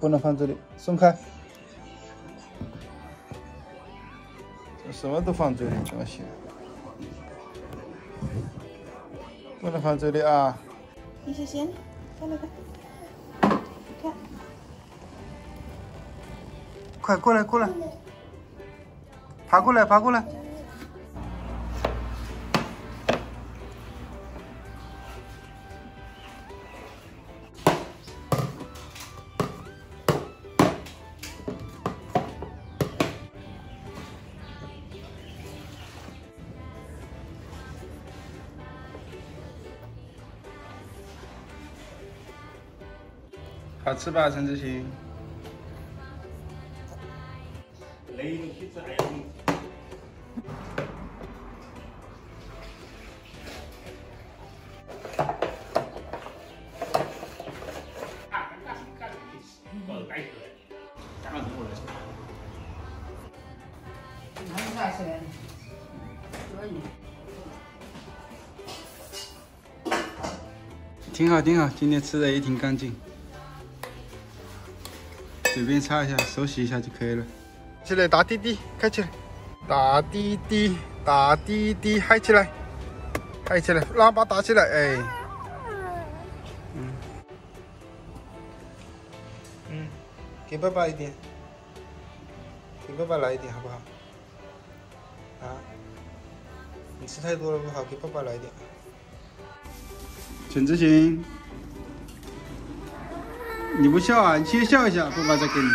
不能放这里，松开。这什么都放这里，怎么行。不能放这里啊！你先先，看那个，看，快过来过来，爬过来爬过来。好吃吧，陈志新？雷的皮子还有。挺好，挺好，今天吃的也挺干净。随便擦一下，手洗一下就可以了。起来，打滴滴，开起来！打滴滴，打滴滴，嗨起来，嗨起来！喇叭打起来，哎。嗯。嗯，给爸爸一点，给爸爸来一点，好不好？啊？你吃太多了不好，给爸爸来一点。陈志新。你不笑啊？你先笑一下，爸爸再给你。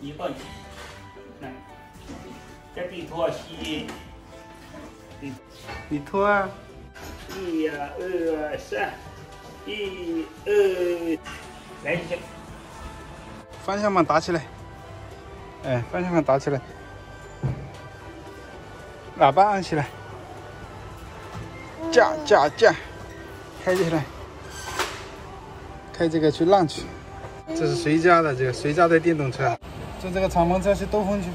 一个，来，这地拖洗，你拖啊！一、二、三，一、二，来一下，方向盘打起来。哎，方向盘打起来，喇叭按起来，驾驾驾，开起来，开这个去浪去。这是谁家的？这个谁家的电动车？坐这个敞篷车去兜风去。